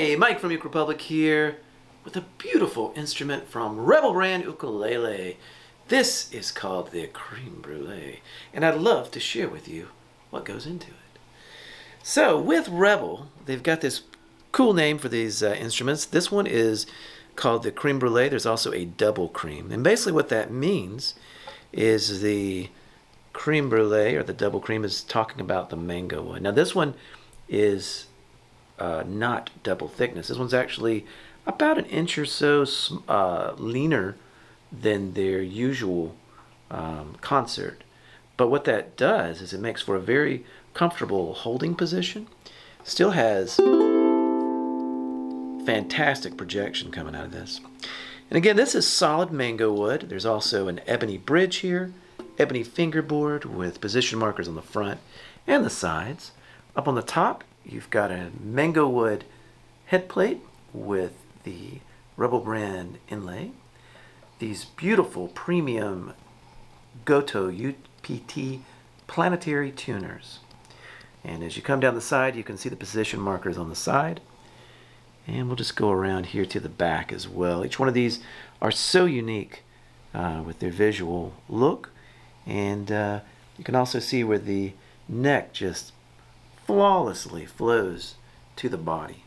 Mike from Uke Republic here with a beautiful instrument from Rebel Brand Ukulele. This is called the Creme Brulee, and I'd love to share with you what goes into it. So, with Rebel, they've got this cool name for these uh, instruments. This one is called the Creme Brulee. There's also a double cream, and basically what that means is the Creme brulee or the double cream is talking about the mango one. Now, this one is uh, not double thickness. This one's actually about an inch or so uh, leaner than their usual um, concert. But what that does is it makes for a very comfortable holding position. Still has fantastic projection coming out of this. And again, this is solid mango wood. There's also an ebony bridge here, ebony fingerboard with position markers on the front and the sides. Up on the top, you've got a mango wood head plate with the Rebel brand inlay. These beautiful premium Gotoh UPT planetary tuners. And as you come down the side, you can see the position markers on the side. And we'll just go around here to the back as well. Each one of these are so unique uh, with their visual look. And uh, you can also see where the neck just flawlessly flows to the body.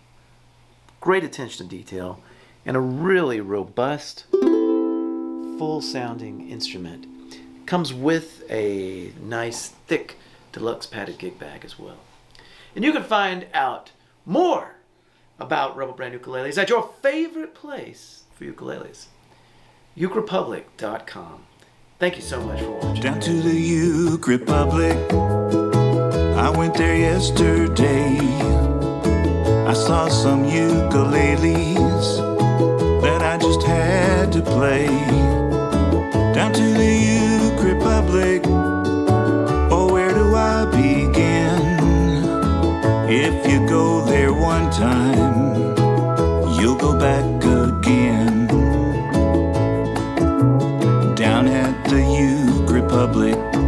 Great attention to detail and a really robust, full sounding instrument. Comes with a nice thick deluxe padded gig bag as well. And you can find out more about Rebel Brand Ukuleles at your favorite place for ukuleles, ukerepublic.com. Thank you so much for watching. Down to the Uke Republic. I went there yesterday. I saw some ukuleles that I just had to play. Down to the Uke Republic. Oh, where do I begin? If you go there one time, you'll go back again. Down at the Uke Republic.